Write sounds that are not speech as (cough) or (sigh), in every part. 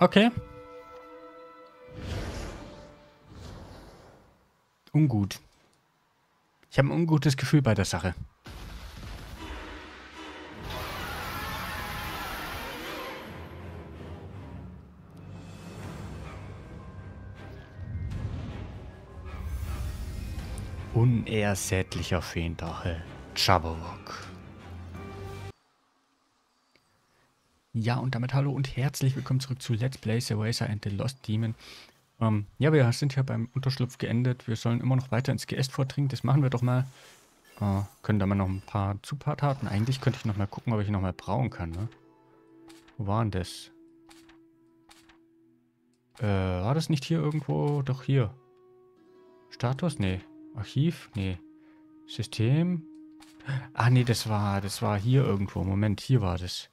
Okay. Ungut. Ich habe ein ungutes Gefühl bei der Sache. Unersättlicher Feendrache. Jabberwock. Ja, und damit hallo und herzlich willkommen zurück zu Let's Play The Racer and the Lost Demon. Ähm, ja, wir sind ja beim Unterschlupf geendet. Wir sollen immer noch weiter ins Geäst vordringen. Das machen wir doch mal. Äh, können da mal noch ein paar Zutaten. Eigentlich könnte ich noch mal gucken, ob ich noch mal brauen kann, ne? Wo war denn das? Äh, war das nicht hier irgendwo? Doch hier. Status? Nee. Archiv? Nee. System? Ah, nee, das war, das war hier irgendwo. Moment, hier war das.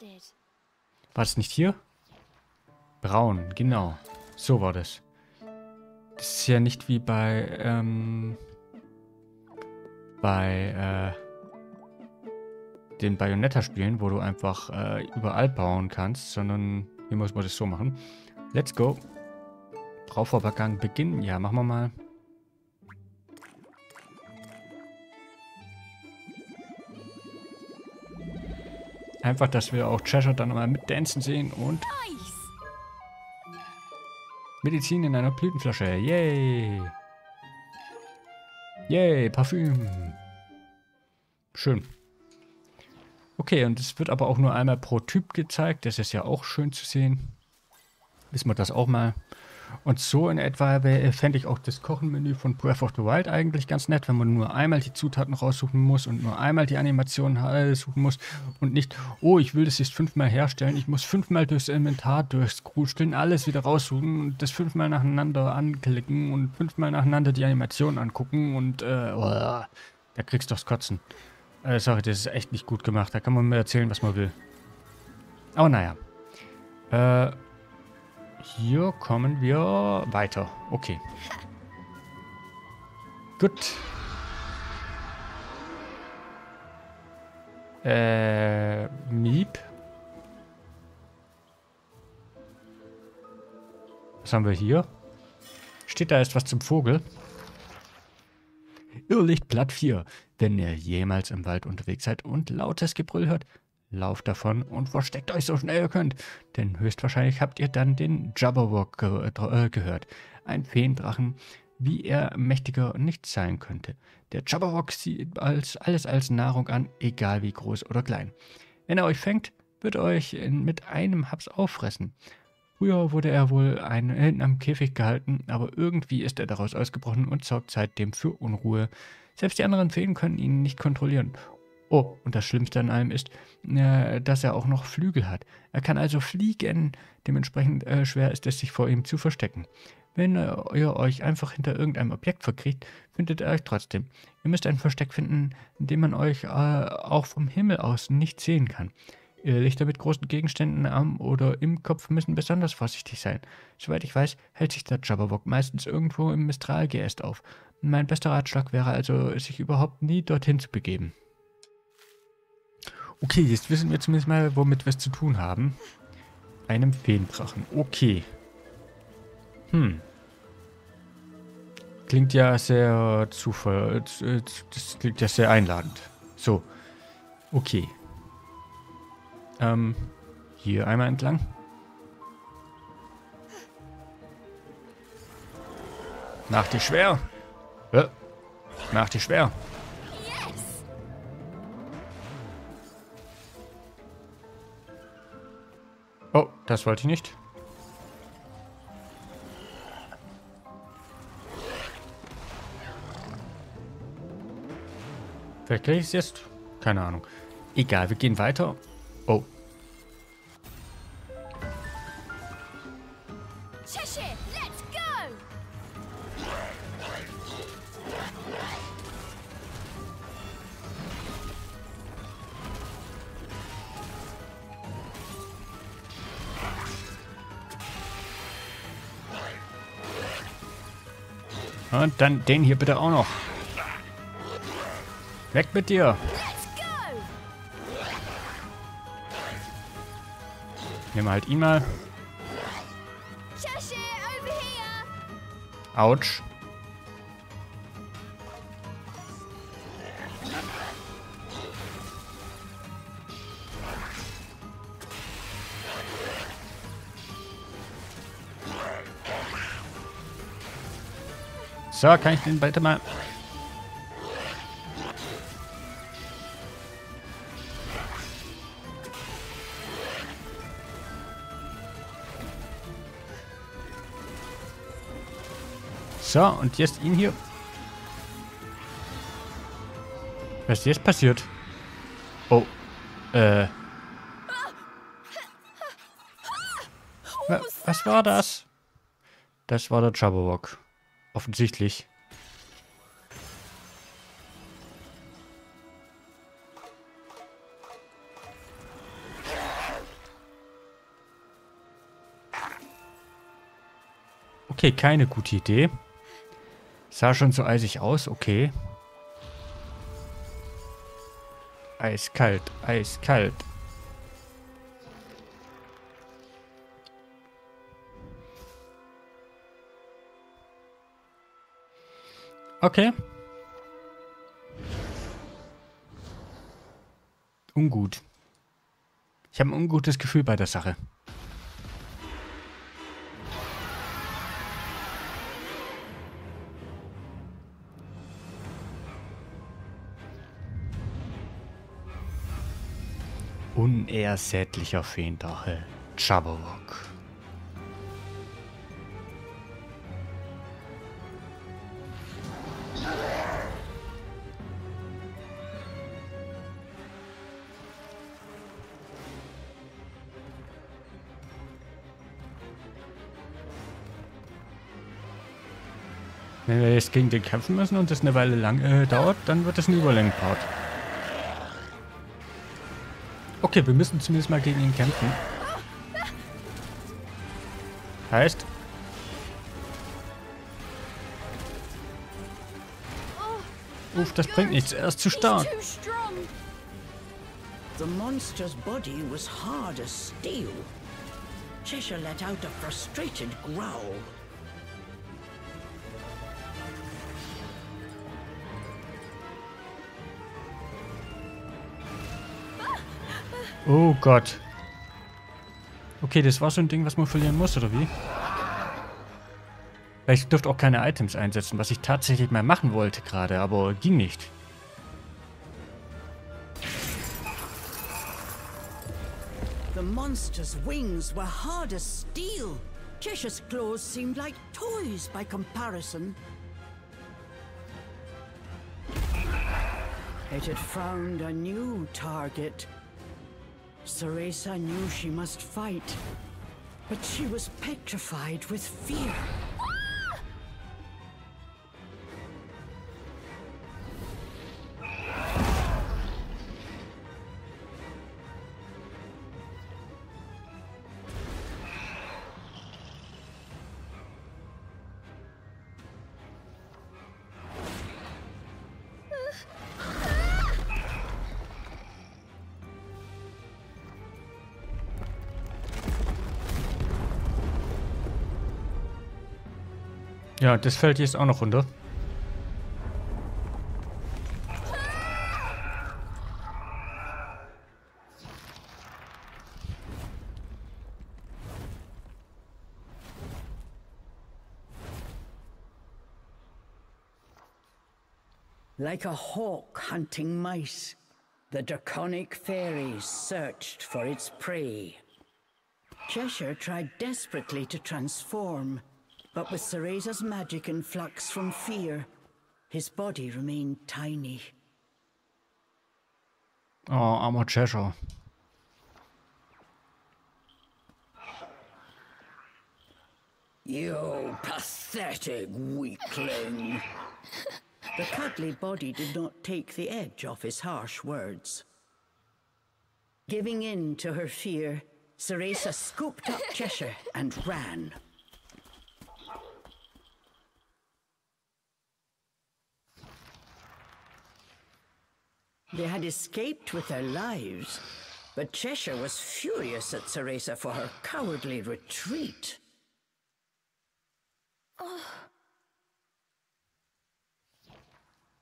War das nicht hier? Braun, genau. So war das. Das ist ja nicht wie bei, ähm, bei, äh, den Bayonetta-Spielen, wo du einfach äh, überall bauen kannst, sondern hier muss man das so machen. Let's go. Brauvorgang beginnen. Ja, machen wir mal. Einfach, dass wir auch Cheshire dann mal mitdancen sehen und Medizin in einer Blütenflasche. Yay! Yay, Parfüm. Schön. Okay, und es wird aber auch nur einmal pro Typ gezeigt. Das ist ja auch schön zu sehen. Wissen wir das auch mal. Und so in etwa fände ich auch das Kochenmenü von Breath of the Wild eigentlich ganz nett, wenn man nur einmal die Zutaten raussuchen muss und nur einmal die Animation suchen muss und nicht, oh, ich will das jetzt fünfmal herstellen, ich muss fünfmal durchs Inventar durchscrusteln, alles wieder raussuchen und das fünfmal nacheinander anklicken und fünfmal nacheinander die Animation angucken und, äh, oh, da kriegst du das Kotzen. Äh, sorry, das ist echt nicht gut gemacht, da kann man mir erzählen, was man will. Aber naja. Äh, hier kommen wir weiter. Okay. Gut. Äh, Miep. Was haben wir hier? Steht da erst was zum Vogel? Irrlicht Blatt 4. Wenn ihr jemals im Wald unterwegs seid und lautes Gebrüll hört, Lauft davon und versteckt euch so schnell ihr könnt, denn höchstwahrscheinlich habt ihr dann den Jabberwock ge äh, gehört. Ein Feendrachen, wie er mächtiger nicht sein könnte. Der Jabberwock sieht als, alles als Nahrung an, egal wie groß oder klein. Wenn er euch fängt, wird er euch mit einem Haps auffressen. Früher wurde er wohl hinten am Käfig gehalten, aber irgendwie ist er daraus ausgebrochen und sorgt seitdem für Unruhe. Selbst die anderen Feen können ihn nicht kontrollieren Oh, und das Schlimmste an allem ist, äh, dass er auch noch Flügel hat. Er kann also fliegen. Dementsprechend äh, schwer ist es, sich vor ihm zu verstecken. Wenn äh, ihr euch einfach hinter irgendeinem Objekt verkriecht, findet er euch trotzdem. Ihr müsst ein Versteck finden, in dem man euch äh, auch vom Himmel aus nicht sehen kann. Lichter mit großen Gegenständen am oder im Kopf müssen besonders vorsichtig sein. Soweit ich weiß, hält sich der Jabberwock meistens irgendwo im Mistralgeäst auf. Mein bester Ratschlag wäre also, sich überhaupt nie dorthin zu begeben. Okay, jetzt wissen wir zumindest mal, womit wir es zu tun haben. Einem Feendrachen. Okay. Hm. Klingt ja sehr zufall. Das klingt ja sehr einladend. So. Okay. Ähm, hier einmal entlang. Mach dich schwer. Ja. Mach dich schwer. Oh, das wollte ich nicht. Vielleicht kriege ich es jetzt? Keine Ahnung. Egal, wir gehen weiter. Und dann den hier bitte auch noch. Weg mit dir. Nehmen wir halt ihn mal. Cheshire, So, kann ich den bitte mal... So, und jetzt ihn hier. Was ist jetzt passiert? Oh. Äh. Wa was war das? Das war der Jabberwock. Offensichtlich. Okay, keine gute Idee. Sah schon so eisig aus, okay. Eiskalt, eiskalt. Okay. Ungut. Ich habe ein ungutes Gefühl bei der Sache. Unersättlicher Feendrache. Jabberwock. Wenn wir jetzt gegen den kämpfen müssen und das eine Weile lang äh, dauert, dann wird das ein Überlängenpart. Okay, wir müssen zumindest mal gegen ihn kämpfen. Heißt? Uff, das bringt nichts. Er ist zu stark. The monster's body was hard as steel. Cheshire let out a frustrated growl. Oh Gott. Okay, das war so ein Ding, was man verlieren muss, oder wie? Weil ich dürfte auch keine Items einsetzen, was ich tatsächlich mal machen wollte gerade, aber ging nicht. The monster's wings were hard as steel. Cheshire's claws seemed like toys by comparison. It had found a new target. Ceresa knew she must fight, but she was petrified with fear. Ja, das fällt jetzt auch noch runter. Like a hawk hunting mice, the draconic fairies searched for its prey. Cheshire tried desperately to transform, but with Ceresa's magic and flux from fear, his body remained tiny. Oh, I'm a Cheshire. You pathetic weakling! the cuddly body did not take the edge off his harsh words. Giving in to her fear, Ceresa scooped up Cheshire and ran. They had escaped with their lives, but Cheshire was furious at Ceresa for her cowardly retreat. Oh.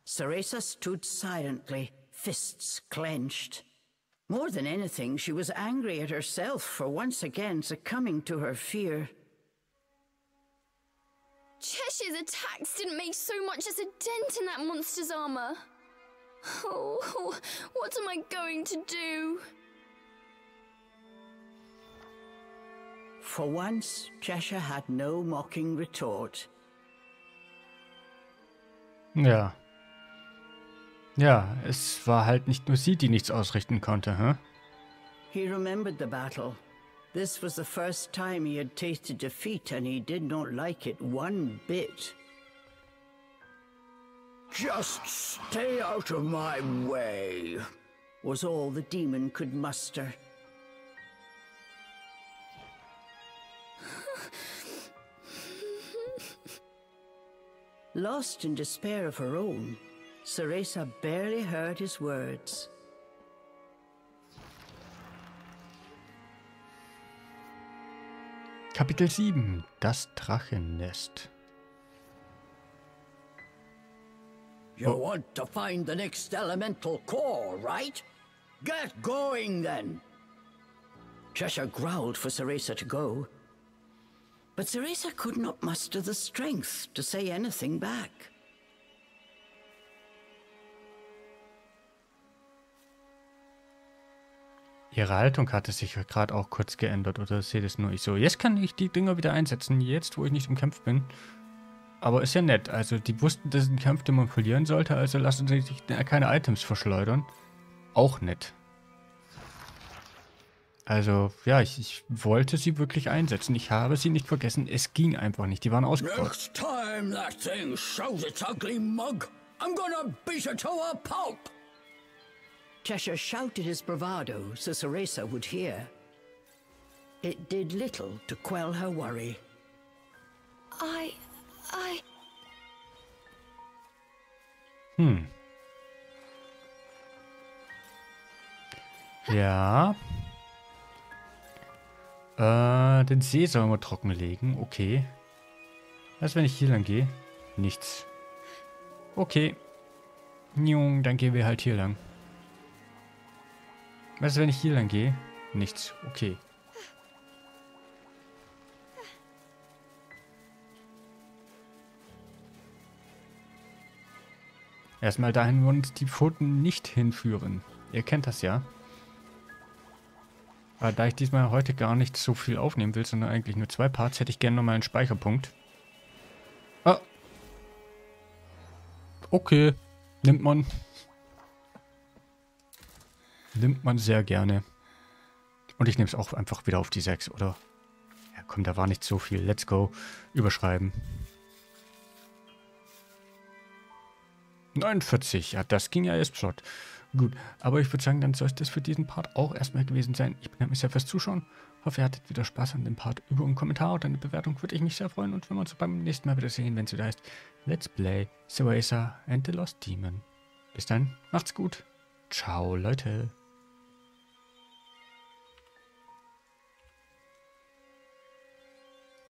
Ceresa stood silently, fists clenched. More than anything, she was angry at herself for once again succumbing to her fear. Cheshire's attacks didn't make so much as a dent in that monster's armor. Oh, what am I going to do? For once, Cheshire had no mocking retort. Ja. Ja, es war halt nicht nur sie, die nichts ausrichten konnte, hä? He remembered the battle. This was the first time he had tasted defeat, and he did not like it one bit. Just stay out of my way, was all the demon could muster. (laughs) Lost in despair of her own, Ceresa barely heard his words. Kapitel 7 Das Drachennest You oh. want to find the next elemental core, right? Get going then! Cheshire growled for Ceresa to go. But Ceresa could not muster the strength to say anything back. Ihre Haltung hatte sich gerade auch kurz geändert, oder seht es nur ich so? Jetzt kann ich die Dinger wieder einsetzen, jetzt wo ich nicht im Kampf bin. Aber ist ja nett, also die wussten, dass ein Kampf, den man verlieren sollte, also lassen sie sich keine Items verschleudern. Auch nett. Also, ja, ich, ich wollte sie wirklich einsetzen. Ich habe sie nicht vergessen. Es ging einfach nicht. Die waren ausgebaut. Next time that thing shows its ugly mug, I'm gonna beat it to a pulp! Cheshire shouted his bravado so Ceresa would hear. It did little to quell her worry. I. Hm. Ja. Äh, den See sollen wir trockenlegen. Okay. Was, wenn ich hier lang gehe? Nichts. Okay. Jung, dann gehen wir halt hier lang. Was, wenn ich hier lang gehe? Nichts. Okay. Erstmal dahin, wo uns die Pfoten nicht hinführen. Ihr kennt das ja. Aber da ich diesmal heute gar nicht so viel aufnehmen will, sondern eigentlich nur zwei Parts, hätte ich gerne nochmal einen Speicherpunkt. Ah. Okay. Nimmt man. Nimmt man sehr gerne. Und ich nehme es auch einfach wieder auf die 6, oder? Ja, komm, da war nicht so viel. Let's go. Überschreiben. 49. Ja, das ging ja jetzt flott. Gut, aber ich würde sagen, dann soll es das für diesen Part auch erstmal gewesen sein. Ich bedanke mich sehr fürs Zuschauen. Hoffe, ihr hattet wieder Spaß an dem Part. Über einen Kommentar oder eine Bewertung würde ich mich sehr freuen. Und wenn wir uns beim nächsten Mal wieder sehen, wenn es wieder heißt Let's Play The and the Lost Demon. Bis dann, macht's gut. Ciao, Leute.